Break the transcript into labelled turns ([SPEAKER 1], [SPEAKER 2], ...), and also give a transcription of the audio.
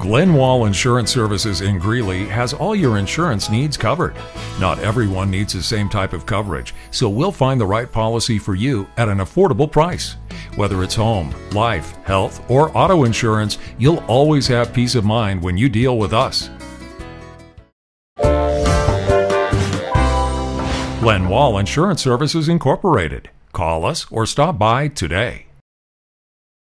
[SPEAKER 1] Glen Wall Insurance Services in Greeley has all your insurance needs covered. Not everyone needs the same type of coverage, so we'll find the right policy for you at an affordable price. Whether it's home, life, health, or auto insurance, you'll always have peace of mind when you deal with us. Glen Wall Insurance Services Incorporated. Call us or stop by today.